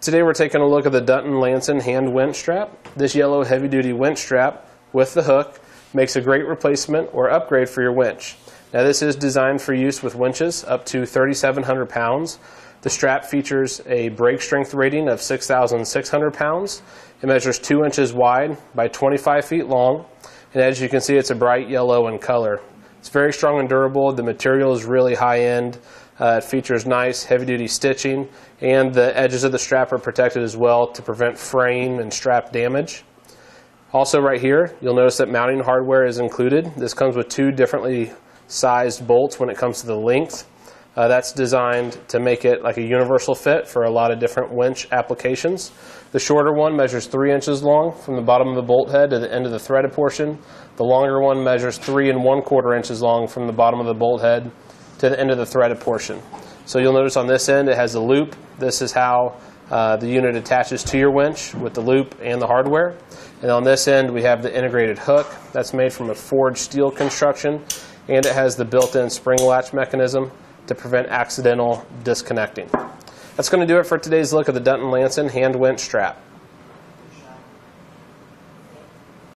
Today we're taking a look at the Dutton Lainson hand winch strap. This yellow heavy duty winch strap with the hook makes a great replacement or upgrade for your winch. Now this is designed for use with winches up to 3,700 pounds. The strap features a break strength rating of 6,600 pounds. It measures 2 inches wide by 25 feet long and as you can see it's a bright yellow in color. It's very strong and durable. The material is really high end. Uh, it features nice heavy duty stitching and the edges of the strap are protected as well to prevent frame and strap damage. Also right here, you'll notice that mounting hardware is included. This comes with two differently sized bolts when it comes to the length. Uh, that's designed to make it like a universal fit for a lot of different winch applications. The shorter one measures 3 inches long from the bottom of the bolt head to the end of the threaded portion. The longer one measures 3 and 1 quarter inches long from the bottom of the bolt head to the end of the threaded portion. So you'll notice on this end it has a loop. This is how uh, the unit attaches to your winch with the loop and the hardware. And on this end we have the integrated hook that's made from a forged steel construction and it has the built-in spring latch mechanism to prevent accidental disconnecting. That's going to do it for today's look at the Dutton Lainson hand winch strap.